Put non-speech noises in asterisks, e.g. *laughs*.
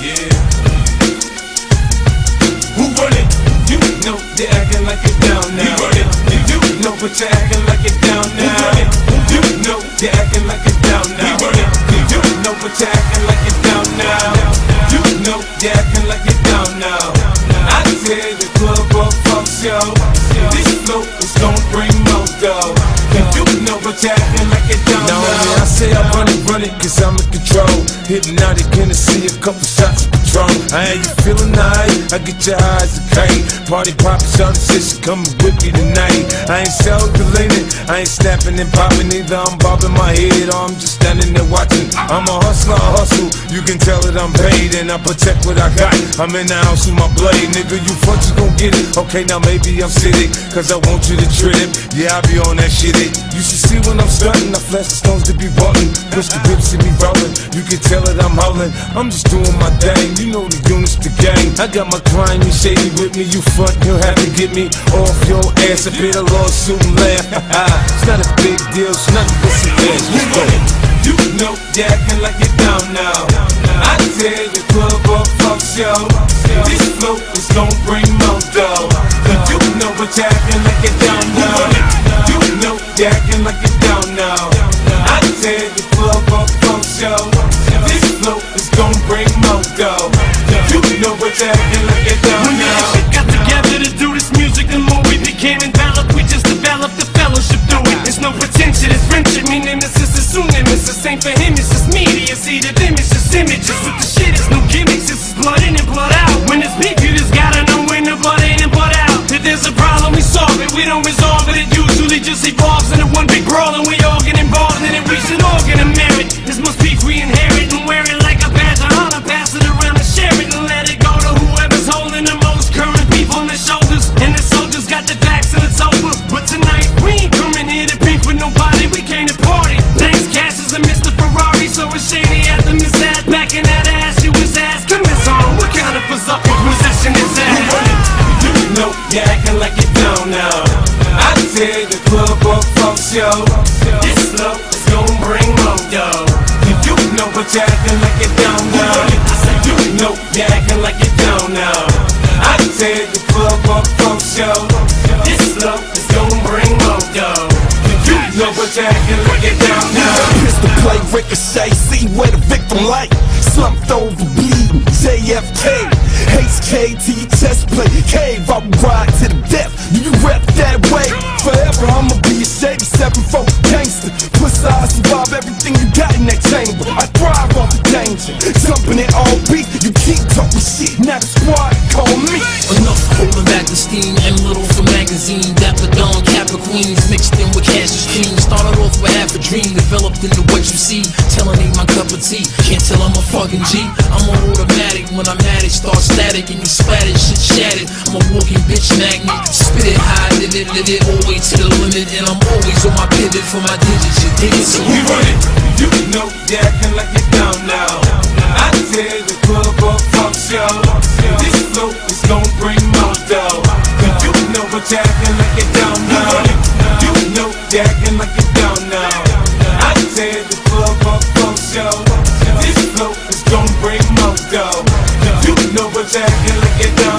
Yeah. Who run it? You know you're acting like you're down now. You run it. You know, but you're acting like you're down now. Who run it? You know you're acting like you're down now. You run it. You know, but you're acting like you're down now. You know you're acting like you're down now. I tell the club up, fuck show. I run it, cause I'm in control. Hypnotiq see a couple shots Patron. I ain't feeling nice? I get your eyes a kite. Party poppin', shout sis, come with me tonight. I ain't calculating, I ain't snapping and popping either. I'm bobbing my head or I'm just standing there watching. I'm a hustler, I hustle. You can tell that I'm paid and I protect what I got. I'm in the house with my blade, nigga. You front, you gon' get it. Okay, now maybe I'm sitting, cause I want you to trip. Yeah, I be on that shit. It. You should see when I'm stunting. I flash the stones to be button. Push the whips and me rolling. You can tell that I'm howling. I'm just doing my thing. You know the units, the gang. I got my crime and shady with me. You front, you'll have to get me off your ass. A bit of lawsuit and laugh. *laughs* it's not a big deal. It's nothing but some ass. Let's go. You know acting like you're down now. I tear the club up, fuck show. This flow is gonna bring more dough. You know what acting like you're down now. You know acting like you're down now. I tell the know what you're acting like When and got together to do this music, the more we became enveloped, we just developed the fellowship through it. It's no pretension, it's friendship. Me nemesis is soon nemesis. Ain't for him, it's just media. See the them, it's just images. With the shit, it's no gimmicks. Is blood in and blood out. When it's beef, you just gotta know when the blood in and blood out. If there's a problem, we solve it. We don't resolve it. It usually just evolves Tear the club fuck show. This flow is gonna bring more dough. You know what you're acting like you're down now. I said you know you're acting like you're down now. I tear the club fuck show. This flow is gonna bring more dough. You know what you're acting like you're down now. Pistol play, ricochet, see where the victim like. Slumped over, bleeding, JFK. Hates KT, chest play, cave, I will danger. Jumping it all beat, you keep talking shit. Now the squad call me. Enough holding back the steam and little for magazine. Dapper Dawn, Kappa Queens mixed in with Cassius cream. Started off with half a dream, developed into what you see. Telling ain't my cup of tea. Can't tell I'm a fucking G. I'm on automatic when I'm at it. Start static and you splattered, shit shattered. I'm a walking bitch magnet. Spit it high, live it, live it, all way to the limit. And I'm always on my pivot for my digits. You dig it? So We run it. You know you're acting like you're down now. acting like you don't know. You know acting like you don't know. I said the club up for show. This flow is gonna break more dough. You know what's acting like you don't